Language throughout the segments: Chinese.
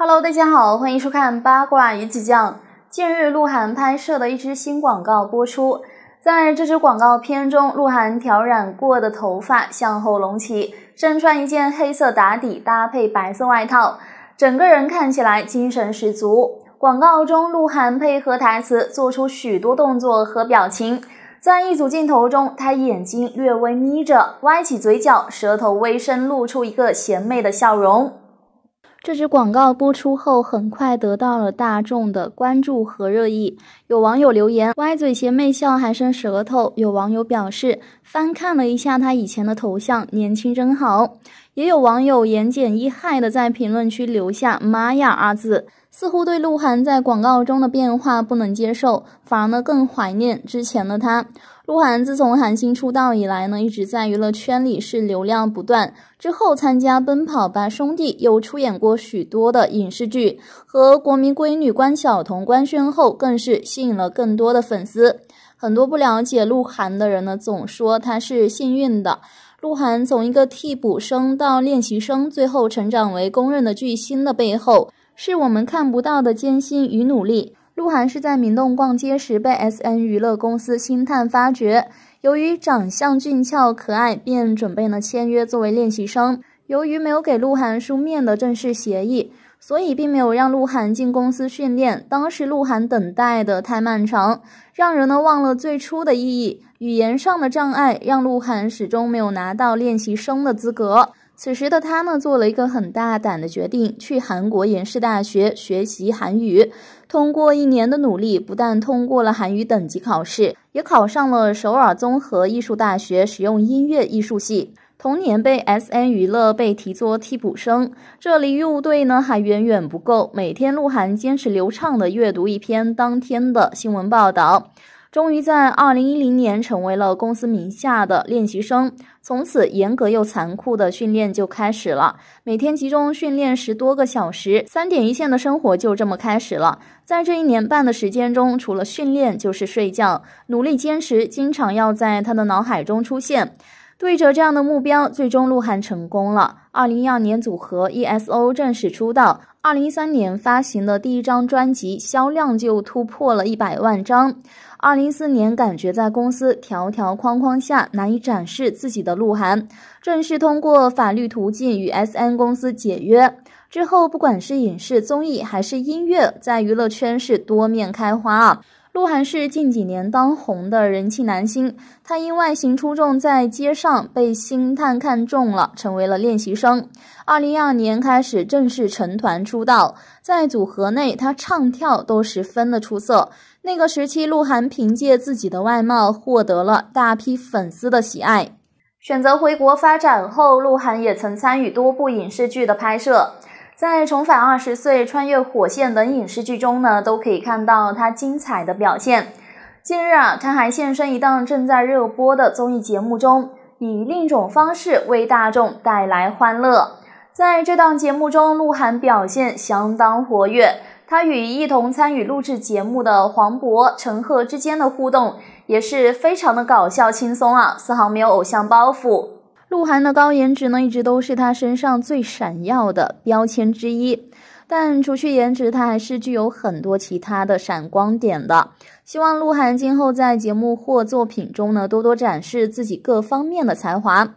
Hello，大家好，欢迎收看八卦鱼子酱。近日，鹿晗拍摄的一支新广告播出，在这支广告片中，鹿晗挑染过的头发向后隆起，身穿一件黑色打底搭配白色外套，整个人看起来精神十足。广告中，鹿晗配合台词做出许多动作和表情，在一组镜头中，他眼睛略微眯着，歪起嘴角，舌头微伸，露出一个邪魅的笑容。这支广告播出后，很快得到了大众的关注和热议。有网友留言：“歪嘴邪魅笑还伸舌头。”有网友表示：“翻看了一下他以前的头像，年轻真好。”也有网友言简意赅的在评论区留下“妈呀”二字，似乎对鹿晗在广告中的变化不能接受，反而呢更怀念之前的他。鹿晗自从韩星出道以来呢，一直在娱乐圈里是流量不断。之后参加《奔跑吧兄弟》，又出演过许多的影视剧，和国民闺女关晓彤官宣后，更是吸引了更多的粉丝。很多不了解鹿晗的人呢，总说他是幸运的。鹿晗从一个替补生到练习生，最后成长为公认的巨星的背后，是我们看不到的艰辛与努力。鹿晗是在明洞逛街时被 S N 娱乐公司星探发掘，由于长相俊俏可爱，便准备呢签约作为练习生。由于没有给鹿晗书面的正式协议，所以并没有让鹿晗进公司训练。当时鹿晗等待的太漫长，让人呢忘了最初的意义。语言上的障碍让鹿晗始终没有拿到练习生的资格。此时的他呢，做了一个很大胆的决定，去韩国延世大学学习韩语。通过一年的努力，不但通过了韩语等级考试，也考上了首尔综合艺术大学实用音乐艺术系。同年被 S N 娱乐被提作替补生，这里入队呢还远远不够。每天鹿晗坚持流畅的阅读一篇当天的新闻报道。终于在二零一零年成为了公司名下的练习生，从此严格又残酷的训练就开始了，每天集中训练十多个小时，三点一线的生活就这么开始了。在这一年半的时间中，除了训练就是睡觉，努力坚持，经常要在他的脑海中出现。对着这样的目标，最终鹿晗成功了。二零一二年组合 ESO 正式出道，二零一三年发行的第一张专辑销量就突破了一百万张。二零一四年，感觉在公司条条框框下难以展示自己的鹿晗，正式通过法律途径与 SN 公司解约。之后，不管是影视、综艺还是音乐，在娱乐圈是多面开花啊。鹿晗是近几年当红的人气男星，他因外形出众，在街上被星探看中了，成为了练习生。二零一二年开始正式成团出道，在组合内，他唱跳都十分的出色。那个时期，鹿晗凭借自己的外貌获得了大批粉丝的喜爱。选择回国发展后，鹿晗也曾参与多部影视剧的拍摄。在《重返二十岁》《穿越火线》等影视剧中呢，都可以看到他精彩的表现。近日啊，他还现身一档正在热播的综艺节目中，以另一种方式为大众带来欢乐。在这档节目中，鹿晗表现相当活跃，他与一同参与录制节目的黄渤、陈赫之间的互动也是非常的搞笑轻松啊，丝毫没有偶像包袱。鹿晗的高颜值呢，一直都是他身上最闪耀的标签之一。但除去颜值，他还是具有很多其他的闪光点的。希望鹿晗今后在节目或作品中呢，多多展示自己各方面的才华。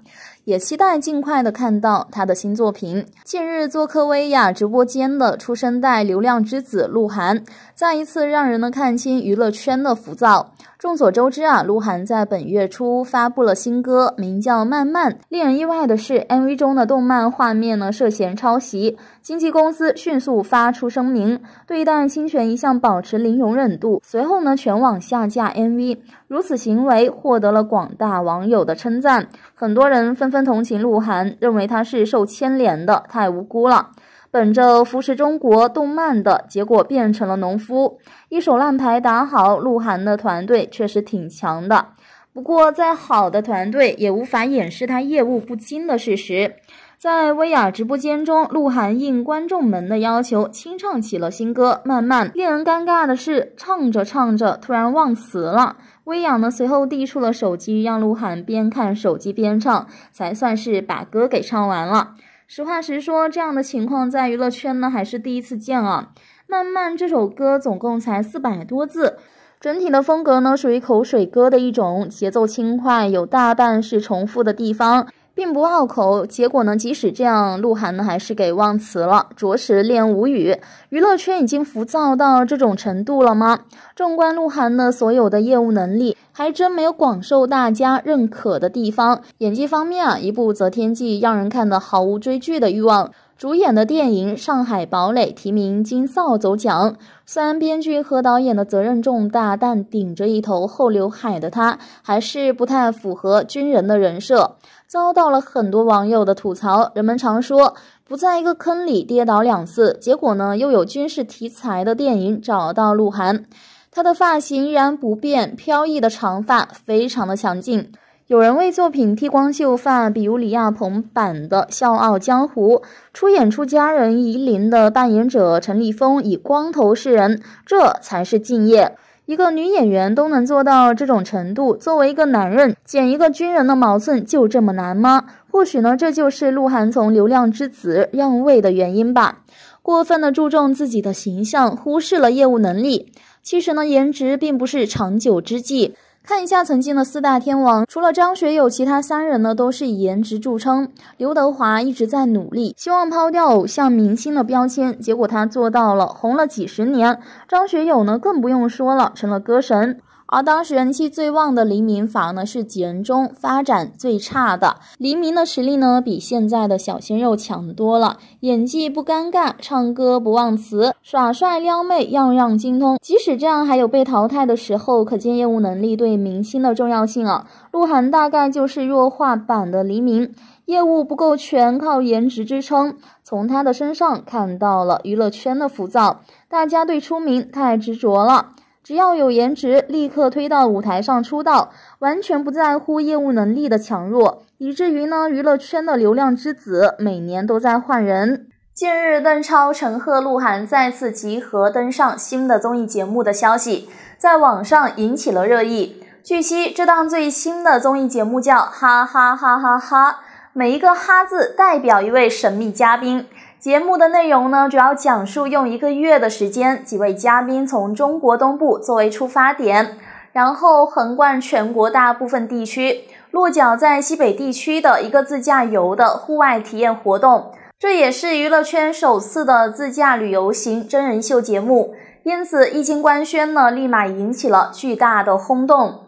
也期待尽快的看到他的新作品。近日做客薇娅直播间的出生代流量之子鹿晗，再一次让人能看清娱乐圈的浮躁。众所周知啊，鹿晗在本月初发布了新歌，名叫《慢慢》。令人意外的是，MV 中的动漫画面呢涉嫌抄袭，经纪公司迅速发出声明，对待侵权一向保持零容忍度。随后呢，全网下架 MV。如此行为获得了广大网友的称赞，很多人纷纷同情鹿晗，认为他是受牵连的，太无辜了。本着扶持中国动漫的结果变成了农夫，一手烂牌打好。鹿晗的团队确实挺强的，不过再好的团队也无法掩饰他业务不精的事实。在薇娅直播间中，鹿晗应观众们的要求清唱起了新歌《慢慢》。令人尴尬的是，唱着唱着突然忘词了。薇娅呢随后递出了手机，让鹿晗边看手机边唱，才算是把歌给唱完了。实话实说，这样的情况在娱乐圈呢还是第一次见啊。慢慢这首歌总共才四百多字，整体的风格呢属于口水歌的一种，节奏轻快，有大半是重复的地方。并不拗口，结果呢？即使这样，鹿晗呢还是给忘词了，着实令人无语。娱乐圈已经浮躁到这种程度了吗？纵观鹿晗呢所有的业务能力，还真没有广受大家认可的地方。演技方面啊，一部《择天记》让人看得毫无追剧的欲望。主演的电影《上海堡垒》提名金扫帚奖，虽然编剧和导演的责任重大，但顶着一头厚刘海的他，还是不太符合军人的人设，遭到了很多网友的吐槽。人们常说不在一个坑里跌倒两次，结果呢，又有军事题材的电影找到鹿晗，他的发型依然不变，飘逸的长发非常的强劲。有人为作品剃光秀发，比如李亚鹏版的《笑傲江湖》，出演出家人夷陵的扮演者陈立峰以光头示人，这才是敬业。一个女演员都能做到这种程度，作为一个男人，剪一个军人的毛寸就这么难吗？或许呢，这就是鹿晗从流量之子让位的原因吧。过分的注重自己的形象，忽视了业务能力。其实呢，颜值并不是长久之计。看一下曾经的四大天王，除了张学友，其他三人呢都是以颜值著称。刘德华一直在努力，希望抛掉偶像明星的标签，结果他做到了，红了几十年。张学友呢更不用说了，成了歌神。而当时人气最旺的黎明，反而呢是几人中发展最差的。黎明的实力呢比现在的小鲜肉强多了，演技不尴尬，唱歌不忘词，耍帅撩妹样样精通。即使这样，还有被淘汰的时候，可见业务能力对明星的重要性啊。鹿晗大概就是弱化版的黎明，业务不够全，靠颜值支撑。从他的身上看到了娱乐圈的浮躁，大家对出名太执着了。只要有颜值，立刻推到舞台上出道，完全不在乎业务能力的强弱，以至于呢，娱乐圈的流量之子每年都在换人。近日，邓超、陈赫、鹿晗再次集合登上新的综艺节目的消息，在网上引起了热议。据悉，这档最新的综艺节目叫“哈哈哈哈哈”，每一个“哈”字代表一位神秘嘉宾。节目的内容呢，主要讲述用一个月的时间，几位嘉宾从中国东部作为出发点，然后横贯全国大部分地区，落脚在西北地区的一个自驾游的户外体验活动。这也是娱乐圈首次的自驾旅游型真人秀节目，因此一经官宣呢，立马引起了巨大的轰动。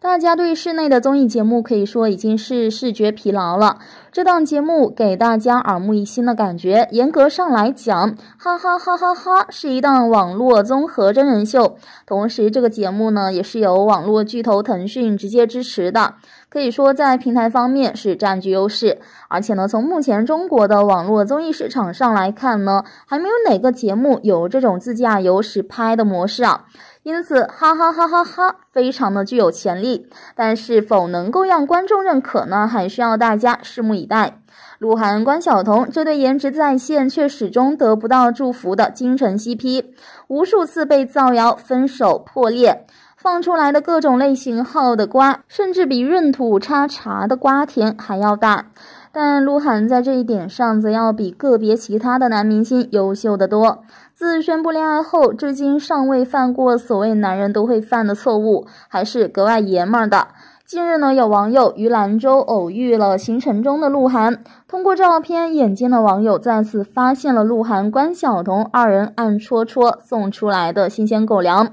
大家对室内的综艺节目可以说已经是视觉疲劳了。这档节目给大家耳目一新的感觉。严格上来讲，哈哈哈哈哈是一档网络综合真人秀。同时，这个节目呢也是由网络巨头腾讯直接支持的，可以说在平台方面是占据优势。而且呢，从目前中国的网络综艺市场上来看呢，还没有哪个节目有这种自驾游实拍的模式啊。因此，哈哈哈哈哈，非常的具有潜力，但是否能够让观众认可呢？还需要大家拭目以待。鹿晗、关晓彤这对颜值在线却始终得不到祝福的京城 CP，无数次被造谣分手破裂，放出来的各种类型号的瓜，甚至比闰土插茶的瓜田还要大。但鹿晗在这一点上，则要比个别其他的男明星优秀的多。自宣布恋爱后，至今尚未犯过所谓男人都会犯的错误，还是格外爷们儿的。近日呢，有网友于兰州偶遇了行程中的鹿晗，通过照片，眼尖的网友再次发现了鹿晗、关晓彤二人暗戳戳送出来的新鲜狗粮。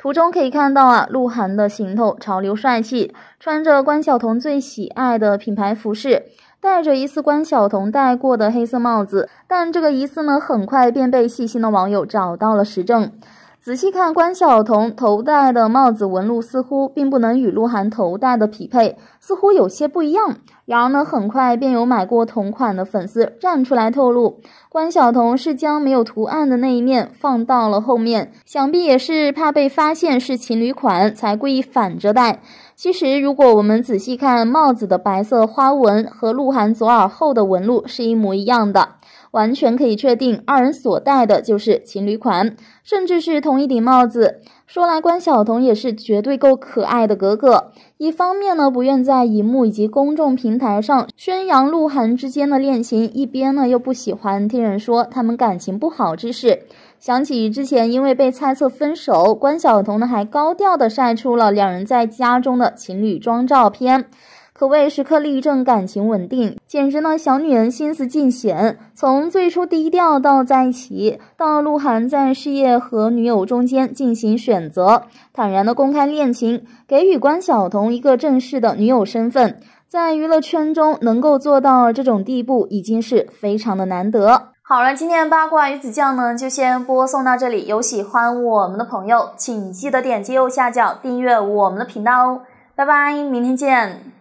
图中可以看到啊，鹿晗的行头潮流帅气，穿着关晓彤最喜爱的品牌服饰。戴着疑似关晓彤戴过的黑色帽子，但这个疑似呢，很快便被细心的网友找到了实证。仔细看关晓彤头戴的帽子纹路，似乎并不能与鹿晗头戴的匹配，似乎有些不一样。然而呢，很快便有买过同款的粉丝站出来透露，关晓彤是将没有图案的那一面放到了后面，想必也是怕被发现是情侣款，才故意反着戴。其实，如果我们仔细看帽子的白色花纹和鹿晗左耳后的纹路是一模一样的，完全可以确定二人所戴的就是情侣款，甚至是同一顶帽子。说来，关晓彤也是绝对够可爱的格格。一方面呢，不愿在荧幕以及公众平台上宣扬鹿晗之间的恋情；一边呢，又不喜欢听人说他们感情不好之事。想起之前因为被猜测分手，关晓彤呢还高调的晒出了两人在家中的情侣装照片。可谓时刻力证感情稳定，简直呢小女人心思尽显。从最初低调到在一起，到鹿晗在事业和女友中间进行选择，坦然的公开恋情，给予关晓彤一个正式的女友身份，在娱乐圈中能够做到这种地步，已经是非常的难得。好了，今天的八卦鱼子酱呢就先播送到这里。有喜欢我们的朋友，请记得点击右下角订阅我们的频道哦。拜拜，明天见。